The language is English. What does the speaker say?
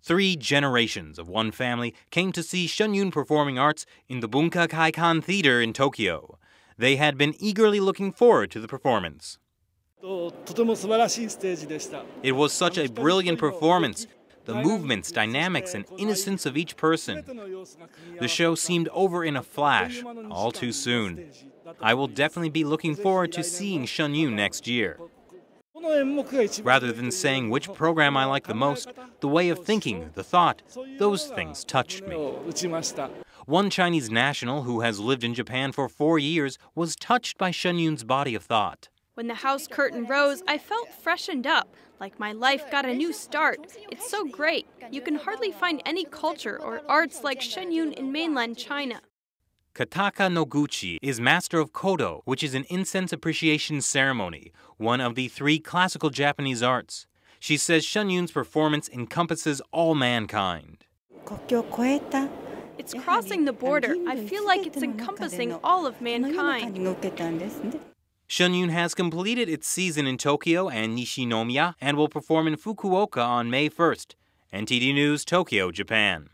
Three generations of one family came to see Shen Yun performing arts in the Bunka Kaikan Theater in Tokyo. They had been eagerly looking forward to the performance. It was such a brilliant performance. The movements, dynamics, and innocence of each person. The show seemed over in a flash, all too soon. I will definitely be looking forward to seeing Shen Yun next year. Rather than saying which program I like the most, the way of thinking, the thought, those things touched me. One Chinese national who has lived in Japan for four years was touched by Shen Yun's body of thought. When the house curtain rose, I felt freshened up, like my life got a new start. It's so great. You can hardly find any culture or arts like Shen Yun in mainland China. Kataka Noguchi is master of Kodo, which is an incense appreciation ceremony, one of the three classical Japanese arts. She says Shen Yun's performance encompasses all mankind. It's crossing the border. I feel like it's encompassing all of mankind. Shen Yun has completed its season in Tokyo and Nishinomiya and will perform in Fukuoka on May 1st. NTD News, Tokyo, Japan.